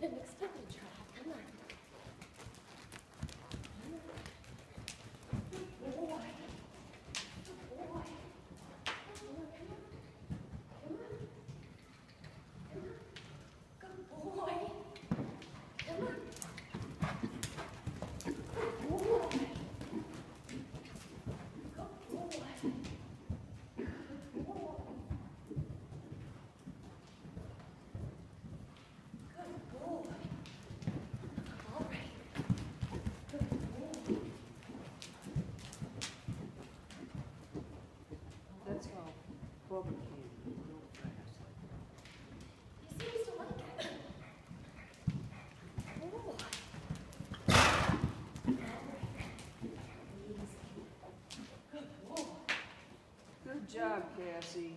the next time we try. Bubble can. He seems to like it. Good job, Cassie.